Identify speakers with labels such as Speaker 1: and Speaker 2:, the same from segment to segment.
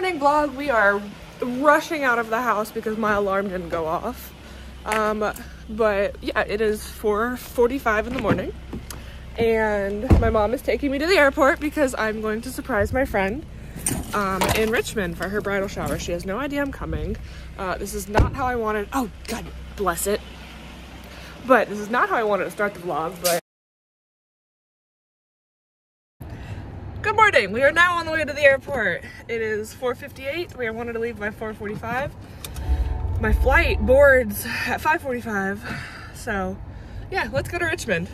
Speaker 1: morning vlog. We are rushing out of the house because my alarm didn't go off. Um, but yeah, it is 4.45 in the morning. And my mom is taking me to the airport because I'm going to surprise my friend um, in Richmond for her bridal shower. She has no idea I'm coming. Uh, this is not how I wanted, oh God bless it. But this is not how I wanted to start the vlog, but Morning. We are now on the way to the airport. It is 4.58. We are wanted to leave by 4.45. My flight boards at 5.45. So yeah, let's go to Richmond.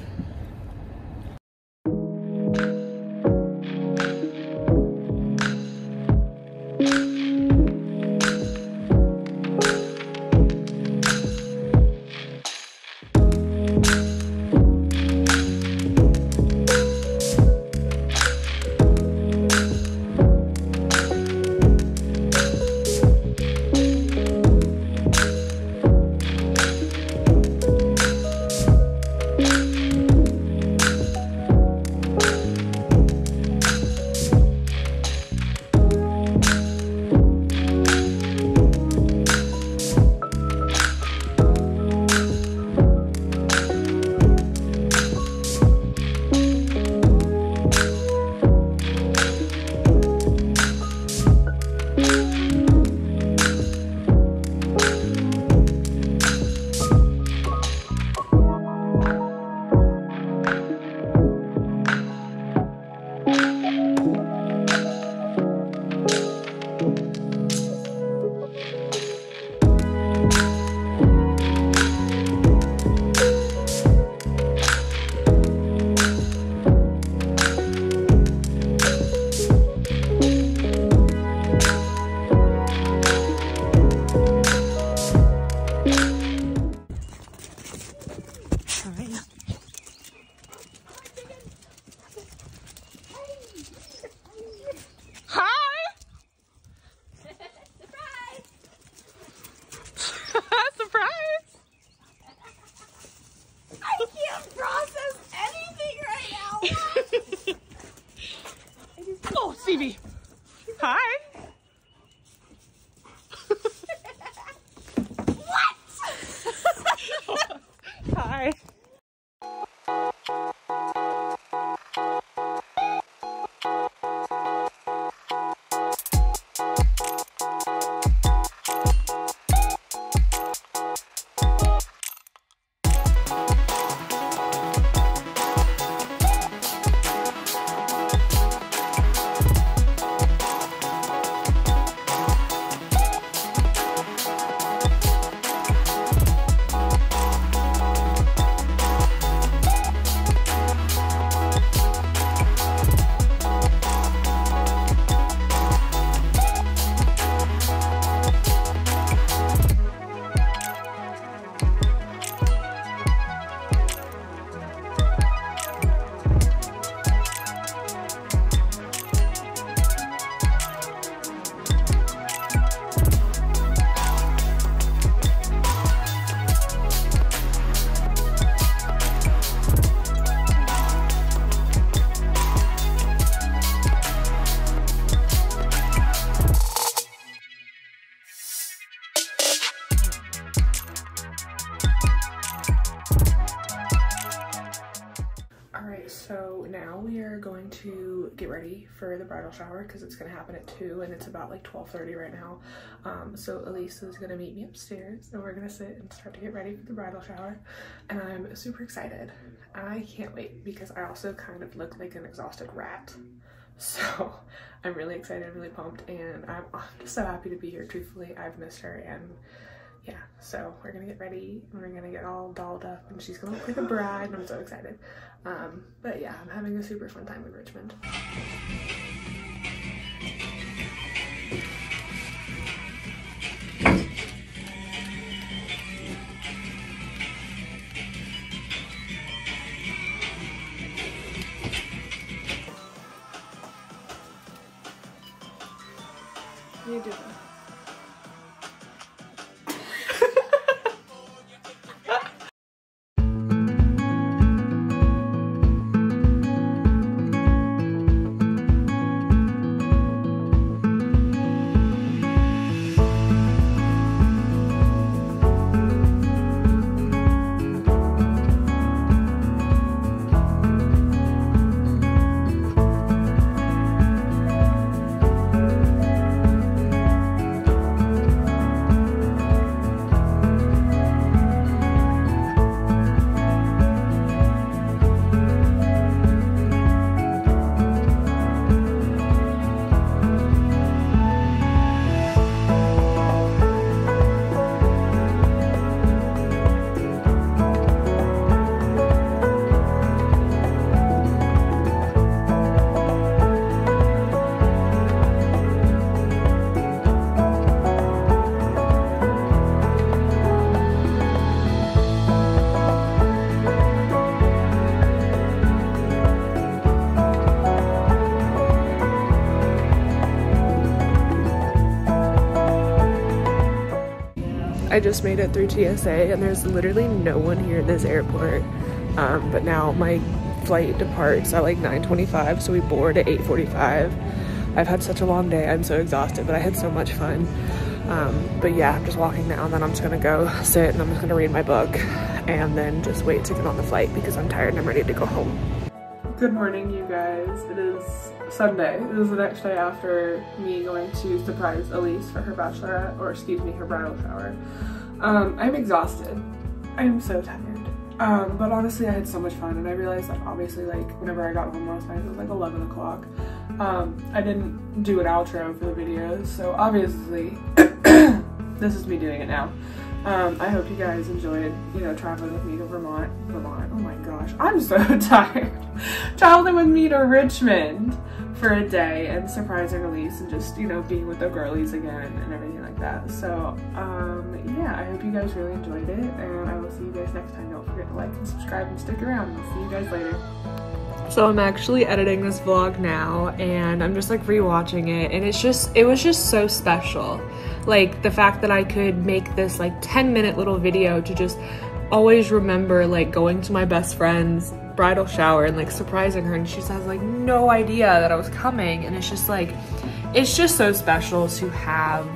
Speaker 1: Get ready for the bridal shower because it's gonna happen at 2 and it's about like 12.30 right now. Um, so Elisa is gonna meet me upstairs and we're gonna sit and start to get ready for the bridal shower. And I'm super excited. I can't wait because I also kind of look like an exhausted rat. So I'm really excited, really pumped, and I'm, I'm just so happy to be here. Truthfully, I've missed her and yeah, so we're gonna get ready and we're gonna get all dolled up and she's gonna look like a bride and I'm so excited. Um, but yeah, I'm having a super fun time in Richmond. You doing? I just made it through TSA and there's literally no one here at this airport. Um, but now my flight departs at like 9.25, so we board at 8.45. I've had such a long day, I'm so exhausted, but I had so much fun. Um, but yeah, I'm just walking now and then I'm just gonna go sit and I'm just gonna read my book and then just wait to get on the flight because I'm tired and I'm ready to go home. Good morning, you guys. It is Sunday. It is the next day after me going to surprise Elise for her bachelorette, or excuse me, her bridal shower. Um, I'm exhausted. I'm so tired. Um, but honestly, I had so much fun and I realized that obviously like whenever I got home last night, it was like 11 o'clock. Um, I didn't do an outro for the videos, so obviously this is me doing it now. Um, I hope you guys enjoyed, you know, traveling with me to Vermont. Vermont, oh my gosh, I'm so tired. traveling with me to Richmond for a day and surprising Elise and just, you know, being with the girlies again and everything like that. So, um, yeah, I hope you guys really enjoyed it and I will see you guys next time. Don't forget to like and subscribe and stick around. I'll see you guys later. So I'm actually editing this vlog now and I'm just like rewatching it and it's just, it was just so special. Like the fact that I could make this like 10 minute little video to just always remember like going to my best friend's bridal shower and like surprising her. And she has like no idea that I was coming. And it's just like, it's just so special to have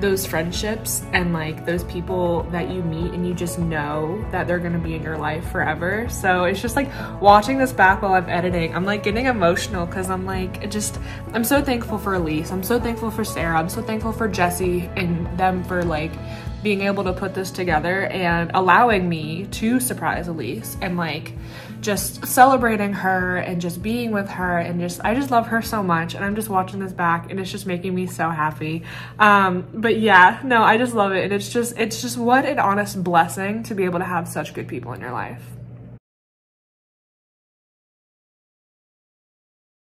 Speaker 1: those friendships and like those people that you meet and you just know that they're gonna be in your life forever. So it's just like watching this back while I'm editing, I'm like getting emotional because I'm like, just, I'm so thankful for Elise. I'm so thankful for Sarah. I'm so thankful for Jesse and them for like being able to put this together and allowing me to surprise Elise and like just celebrating her and just being with her and just I just love her so much and I'm just watching this back and it's just making me so happy. Um, but yeah, no, I just love it and it's just it's just what an honest blessing to be able to have such good people in your life.